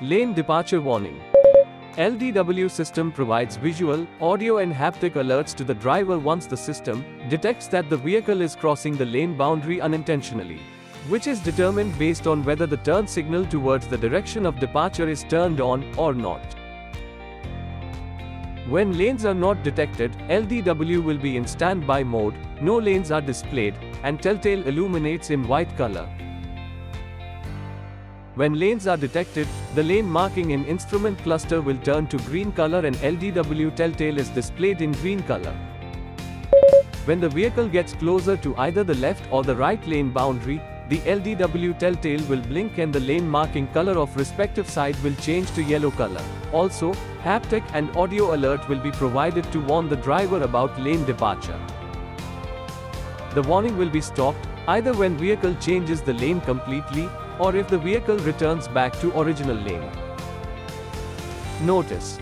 Lane Departure Warning LDW system provides visual, audio and haptic alerts to the driver once the system detects that the vehicle is crossing the lane boundary unintentionally, which is determined based on whether the turn signal towards the direction of departure is turned on or not. When lanes are not detected, LDW will be in standby mode, no lanes are displayed, and telltale illuminates in white color. When lanes are detected, the lane marking in instrument cluster will turn to green color and LDW telltale is displayed in green color. When the vehicle gets closer to either the left or the right lane boundary, the LDW telltale will blink and the lane marking color of respective side will change to yellow color. Also, haptic and audio alert will be provided to warn the driver about lane departure. The warning will be stopped either when vehicle changes the lane completely or if the vehicle returns back to original lane. Notice